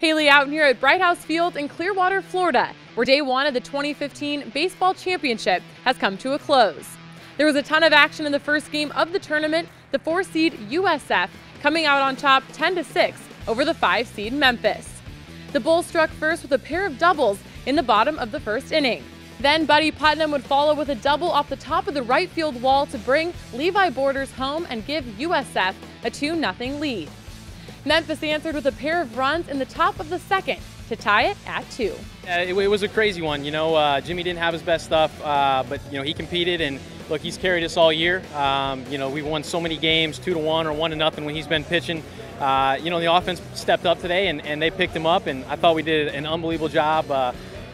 Haley out here at Bright House Field in Clearwater, Florida, where day one of the 2015 Baseball Championship has come to a close. There was a ton of action in the first game of the tournament, the four seed USF coming out on top 10 to 6 over the five seed Memphis. The Bulls struck first with a pair of doubles in the bottom of the first inning. Then Buddy Putnam would follow with a double off the top of the right field wall to bring Levi Borders home and give USF a 2 0 lead. Memphis answered with a pair of runs in the top of the second to tie it at two. It, it was a crazy one. You know, uh, Jimmy didn't have his best stuff, uh, but you know he competed and look, he's carried us all year. Um, you know, we've won so many games, two to one or one to nothing when he's been pitching. Uh, you know, the offense stepped up today and, and they picked him up, and I thought we did an unbelievable job.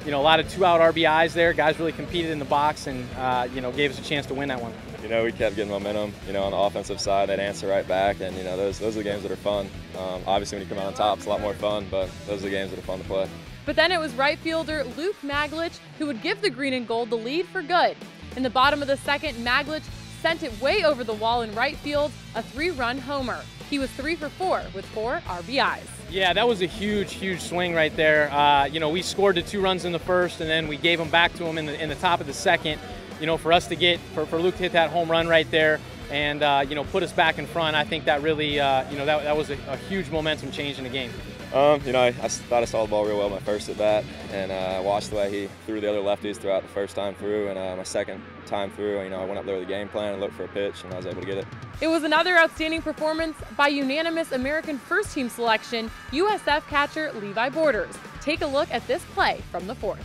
You know, a lot of two-out RBIs there. Guys really competed in the box and uh, you know gave us a chance to win that one. You know, we kept getting momentum. You know, on the offensive side, they'd answer right back, and you know, those those are the games that are fun. Um, obviously, when you come out on top, it's a lot more fun, but those are the games that are fun to play. But then it was right fielder Luke Maglich who would give the green and gold the lead for good. In the bottom of the second, Maglich sent it way over the wall in right field, a three-run homer. He was three for four with four RBIs. Yeah, that was a huge, huge swing right there. Uh, you know, we scored the two runs in the first, and then we gave them back to him in the in the top of the second. You know, for us to get for, for Luke to hit that home run right there, and uh, you know, put us back in front. I think that really, uh, you know, that, that was a, a huge momentum change in the game. Um, you know, I, I, thought I saw the ball real well my first at bat, and uh, I watched the way he threw the other lefties throughout the first time through, and uh, my second time through, you know, I went up there with a game plan and looked for a pitch, and I was able to get it. It was another outstanding performance by unanimous American first team selection, USF catcher Levi Borders. Take a look at this play from the fourth.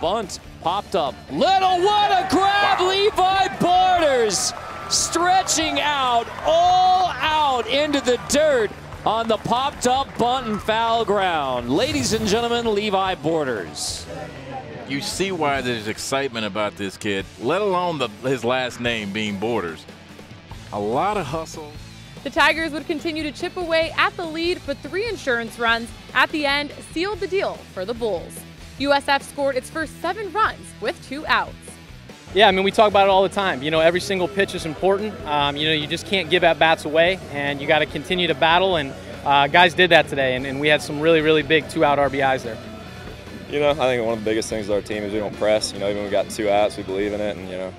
Bunt popped up. Little, what a grab! Wow. Levi Borders stretching out all out into the dirt on the popped up bunt and foul ground. Ladies and gentlemen, Levi Borders. You see why there's excitement about this kid, let alone the, his last name being Borders. A lot of hustle. The Tigers would continue to chip away at the lead, but three insurance runs at the end sealed the deal for the Bulls. USF scored its first seven runs with two outs. Yeah, I mean, we talk about it all the time. You know, every single pitch is important. Um, you know, you just can't give at bats away, and you got to continue to battle. And uh, guys did that today, and, and, we had some really, really big two out RBIs there. You know, I think one of the biggest things with our team is we don't press. You know, even when we got two outs, we believe in it, and you know,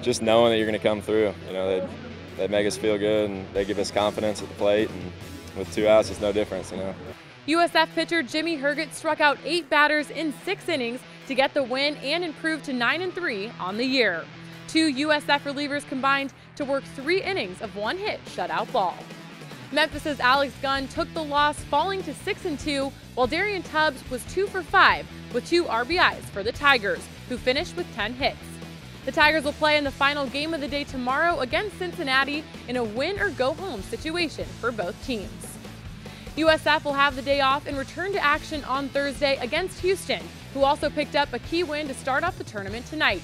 just knowing that you're going to come through. You know, they they make us feel good, and they give us confidence at the plate. And with two outs, it's no difference. You know. USF pitcher Jimmy Herget struck out eight batters in six innings to get the win and improve to 9 and 3 on the year. Two USF relievers combined to work three innings of one hit shutout ball. Memphis's Alex Gunn took the loss, falling to 6 and 2, while Darian Tubbs was 2 for 5 with two RBIs for the Tigers, who finished with 10 hits. The Tigers will play in the final game of the day tomorrow against Cincinnati in a win or go home situation for both teams. USF will have the day off and return to action on Thursday against Houston, who also picked up a key win to start off the tournament tonight.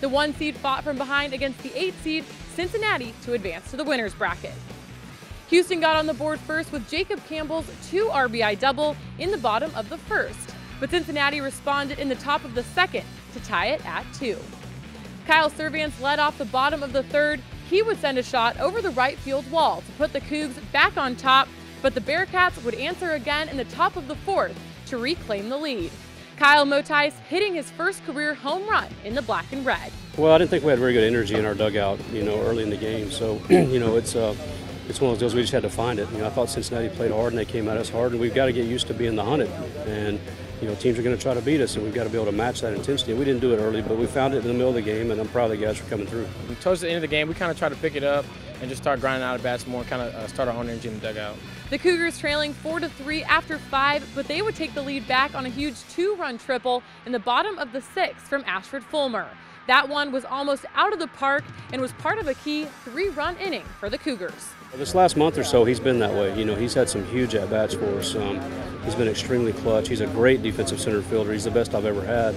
The one seed fought from behind against the eight seed, Cincinnati, to advance to the winner's bracket. Houston got on the board first with Jacob Campbell's two RBI double in the bottom of the first, but Cincinnati responded in the top of the second to tie it at two. Kyle Survance led off the bottom of the third. He would send a shot over the right field wall to put the Cougs back on top but the Bearcats would answer again in the top of the fourth to reclaim the lead. Kyle Motais hitting his first career home run in the black and red. Well, I didn't think we had very good energy in our dugout, you know, early in the game. So, you know, it's uh, it's one of those deals we just had to find it. You know, I thought Cincinnati played hard and they came at us hard, and we've got to get used to being the hunted. And you know, teams are going to try to beat us, and we've got to be able to match that intensity. We didn't do it early, but we found it in the middle of the game, and I'm proud of the guys for coming through. Towards the end of the game, we kind of tried to pick it up and just start grinding out of bats more, kind of uh, start our own energy in the dugout. The Cougars trailing 4 to 3 after 5, but they would take the lead back on a huge two run triple in the bottom of the sixth from Ashford Fulmer. That one was almost out of the park and was part of a key three run inning for the Cougars. This last month or so, he's been that way. You know, he's had some huge at bats for us. Um, he's been extremely clutch. He's a great defensive center fielder. He's the best I've ever had.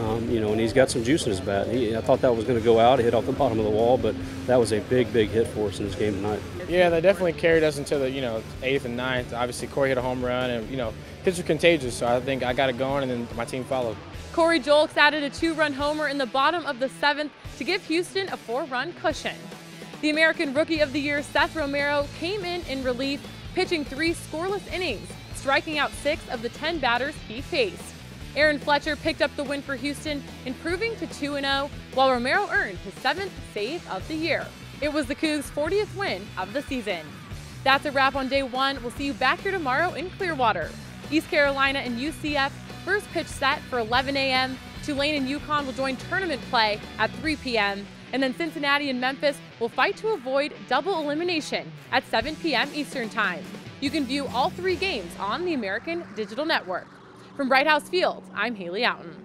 Um, you know, and he's got some juice in his bat. He, I thought that was going to go out, hit off the bottom of the wall, but that was a big, big hit for us in this game tonight. Yeah, they definitely carried us into the you know eighth and ninth. Obviously, Corey hit a home run, and you know hits are contagious. So I think I got it going, and then my team followed. Corey Julks added a two-run homer in the bottom of the seventh to give Houston a four-run cushion. The American Rookie of the Year, Seth Romero, came in in relief, pitching three scoreless innings, striking out six of the 10 batters he faced. Aaron Fletcher picked up the win for Houston, improving to 2 0, while Romero earned his seventh save of the year. It was the Cougs' 40th win of the season. That's a wrap on day one. We'll see you back here tomorrow in Clearwater. East Carolina and UCF first pitch set for 11 a.m. Tulane and UConn will join tournament play at 3 p.m. And then Cincinnati and Memphis will fight to avoid double elimination at 7 p.m. Eastern Time. You can view all three games on the American Digital Network. From Bright House Field, I'm Haley Outen.